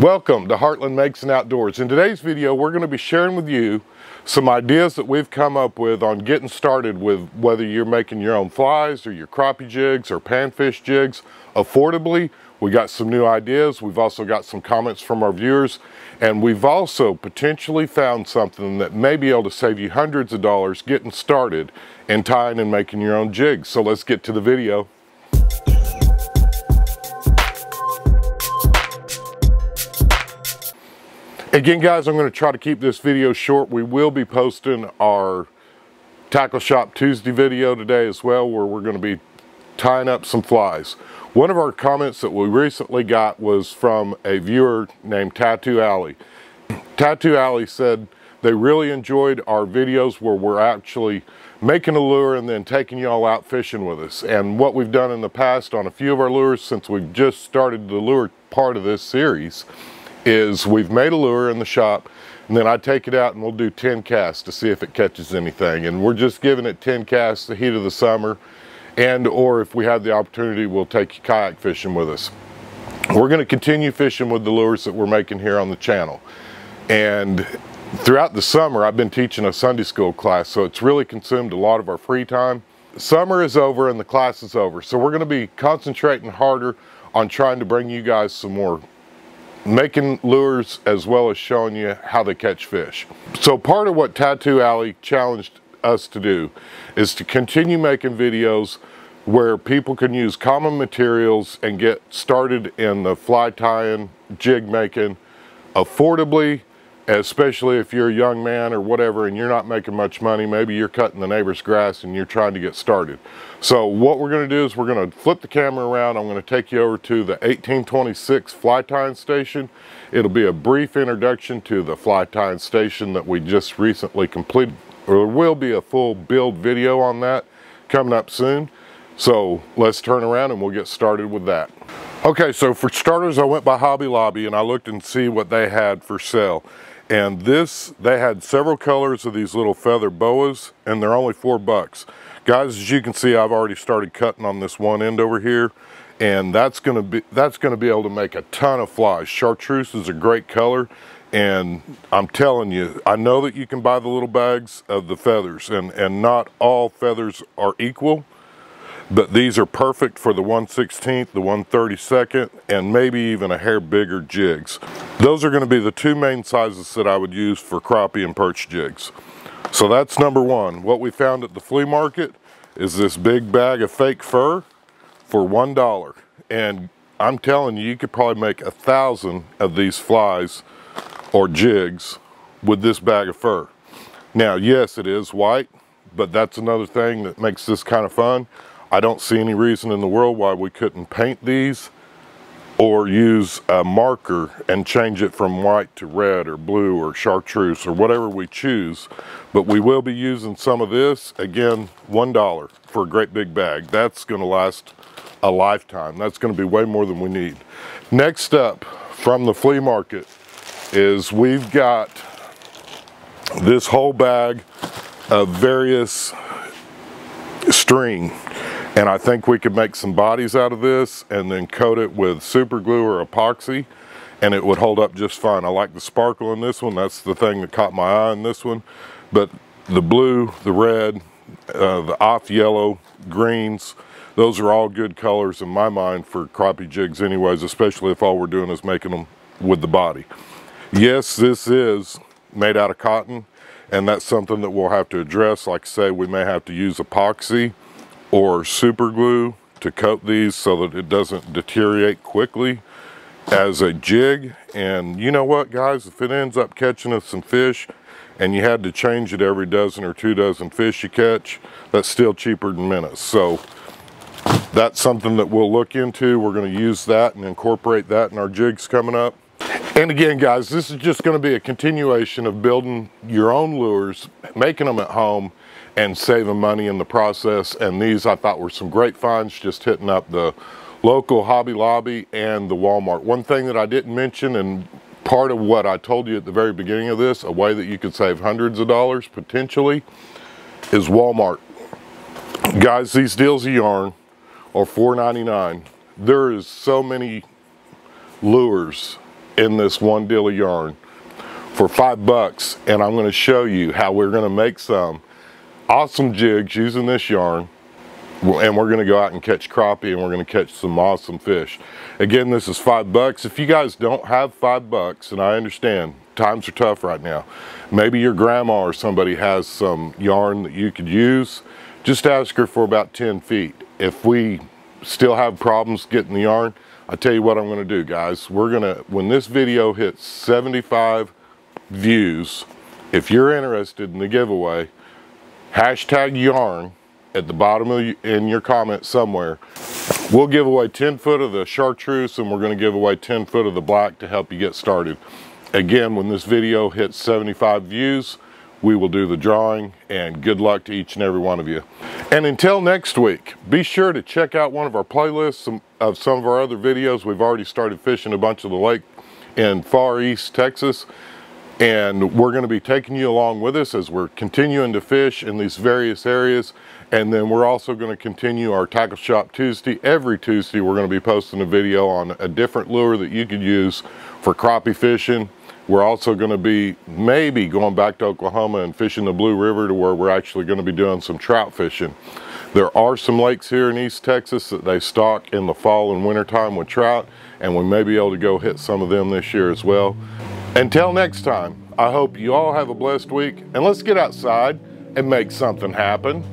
Welcome to Heartland Makes and Outdoors. In today's video, we're going to be sharing with you some ideas that we've come up with on getting started with whether you're making your own flies or your crappie jigs or panfish jigs affordably. We got some new ideas. We've also got some comments from our viewers and we've also potentially found something that may be able to save you hundreds of dollars getting started in tying and making your own jigs. So let's get to the video. Again, guys, I'm going to try to keep this video short. We will be posting our Tackle Shop Tuesday video today as well, where we're going to be tying up some flies. One of our comments that we recently got was from a viewer named Tattoo Alley. Tattoo Alley said they really enjoyed our videos where we're actually making a lure and then taking y'all out fishing with us. And what we've done in the past on a few of our lures since we've just started the lure part of this series is we've made a lure in the shop and then I take it out and we'll do 10 casts to see if it catches anything. And we're just giving it 10 casts the heat of the summer. And or if we have the opportunity, we'll take kayak fishing with us. We're gonna continue fishing with the lures that we're making here on the channel. And throughout the summer, I've been teaching a Sunday school class, so it's really consumed a lot of our free time. Summer is over and the class is over. So we're gonna be concentrating harder on trying to bring you guys some more making lures as well as showing you how to catch fish. So part of what Tattoo Alley challenged us to do is to continue making videos where people can use common materials and get started in the fly tying, jig making affordably especially if you're a young man or whatever and you're not making much money maybe you're cutting the neighbor's grass and you're trying to get started. So what we're going to do is we're going to flip the camera around. I'm going to take you over to the 1826 fly tying station. It'll be a brief introduction to the fly tying station that we just recently completed. There will be a full build video on that coming up soon. So let's turn around and we'll get started with that. Okay so for starters i went by hobby lobby and i looked and see what they had for sale and this, they had several colors of these little feather boas, and they're only four bucks. Guys, as you can see, I've already started cutting on this one end over here, and that's gonna be that's gonna be able to make a ton of flies. Chartreuse is a great color, and I'm telling you, I know that you can buy the little bags of the feathers, and, and not all feathers are equal, but these are perfect for the 116th, the 132nd, and maybe even a hair bigger jigs. Those are gonna be the two main sizes that I would use for crappie and perch jigs. So that's number one. What we found at the flea market is this big bag of fake fur for $1. And I'm telling you, you could probably make a thousand of these flies or jigs with this bag of fur. Now, yes, it is white, but that's another thing that makes this kind of fun. I don't see any reason in the world why we couldn't paint these or use a marker and change it from white to red or blue or chartreuse or whatever we choose. But we will be using some of this, again, $1 for a great big bag. That's gonna last a lifetime. That's gonna be way more than we need. Next up from the flea market is we've got this whole bag of various string and I think we could make some bodies out of this and then coat it with super glue or epoxy and it would hold up just fine. I like the sparkle in this one. That's the thing that caught my eye in this one. But the blue, the red, uh, the off yellow, greens, those are all good colors in my mind for crappie jigs anyways, especially if all we're doing is making them with the body. Yes, this is made out of cotton and that's something that we'll have to address. Like I say, we may have to use epoxy or super glue to coat these so that it doesn't deteriorate quickly as a jig. And you know what, guys, if it ends up catching us some fish and you had to change it every dozen or two dozen fish you catch, that's still cheaper than minutes. So that's something that we'll look into. We're gonna use that and incorporate that in our jigs coming up. And again, guys, this is just gonna be a continuation of building your own lures, making them at home, and saving money in the process. And these I thought were some great finds, just hitting up the local Hobby Lobby and the Walmart. One thing that I didn't mention and part of what I told you at the very beginning of this, a way that you could save hundreds of dollars potentially, is Walmart. Guys, these deals of yarn are $4.99. There is so many lures in this one deal of yarn for five bucks and I'm going to show you how we're going to make some awesome jigs using this yarn. And we're going to go out and catch crappie and we're going to catch some awesome fish. Again this is five bucks. If you guys don't have five bucks and I understand times are tough right now. Maybe your grandma or somebody has some yarn that you could use. Just ask her for about 10 feet. If we still have problems getting the yarn I tell you what I'm going to do guys. We're going to when this video hits 75 views. If you're interested in the giveaway, hashtag yarn at the bottom of in your comment somewhere. We'll give away 10 foot of the chartreuse and we're going to give away 10 foot of the black to help you get started. Again, when this video hits 75 views, we will do the drawing and good luck to each and every one of you. And until next week, be sure to check out one of our playlists of some of our other videos. We've already started fishing a bunch of the lake in far east Texas and we're going to be taking you along with us as we're continuing to fish in these various areas. And then we're also going to continue our tackle shop Tuesday. Every Tuesday we're going to be posting a video on a different lure that you could use for crappie fishing. We're also going to be maybe going back to Oklahoma and fishing the Blue River to where we're actually going to be doing some trout fishing. There are some lakes here in East Texas that they stock in the fall and winter time with trout and we may be able to go hit some of them this year as well until next time, I hope you all have a blessed week and let's get outside and make something happen.